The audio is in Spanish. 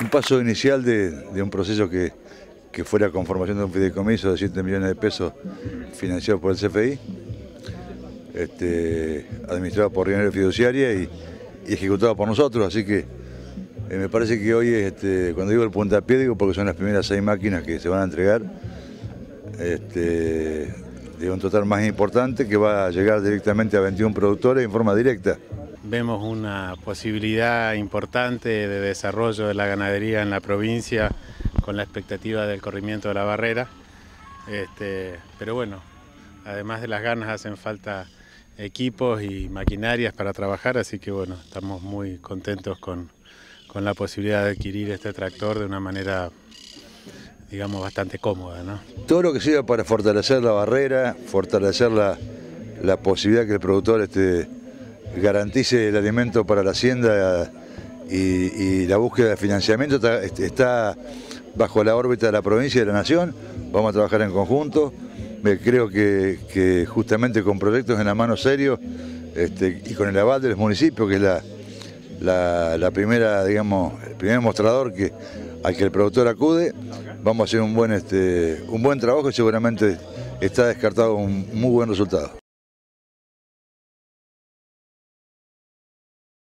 un paso inicial de, un proceso que, que fue la conformación de un fideicomiso de 7 millones de pesos financiado por el CFI, este, administrado por Rionero Fiduciaria y, ejecutado por nosotros, así que eh, me parece que hoy, este, cuando digo el puntapié, digo porque son las primeras seis máquinas que se van a entregar, este, de un total más importante que va a llegar directamente a 21 productores en forma directa. Vemos una posibilidad importante de desarrollo de la ganadería en la provincia con la expectativa del corrimiento de la barrera. Este, pero bueno, además de las ganas hacen falta equipos y maquinarias para trabajar, así que bueno, estamos muy contentos con, con la posibilidad de adquirir este tractor de una manera digamos, bastante cómoda. ¿no? Todo lo que sirva para fortalecer la barrera, fortalecer la, posibilidad que el productor este, garantice el alimento para la hacienda y, la búsqueda de financiamiento está, este, bajo la órbita de la provincia y de la nación. Vamos a trabajar en conjunto. Creo que, justamente con proyectos en la mano serios este, y con el aval del municipio, que es la, primera, digamos, el primer mostrador que, al que el productor acude, vamos a hacer un buen, este, un buen trabajo y seguramente está descartado un muy buen resultado.